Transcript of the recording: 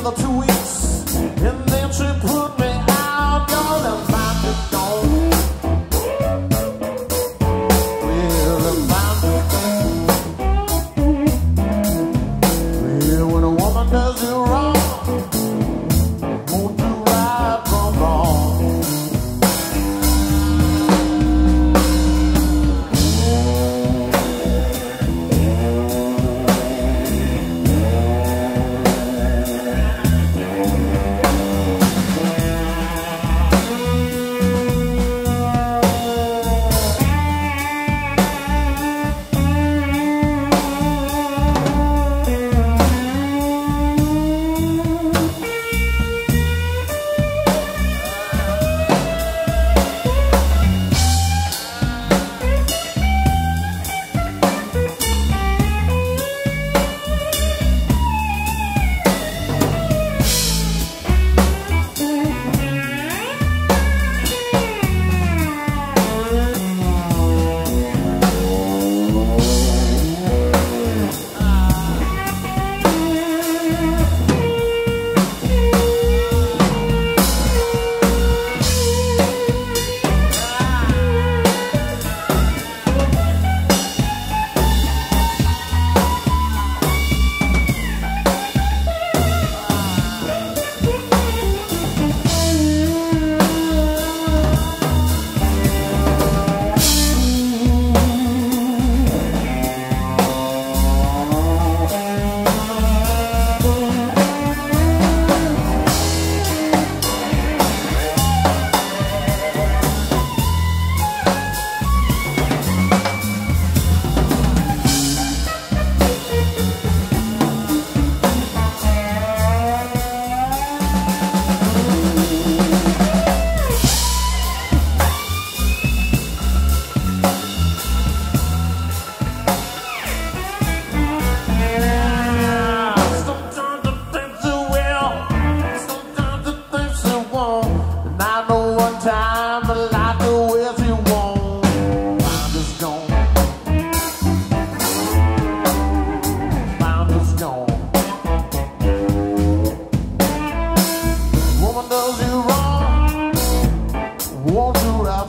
together two weeks.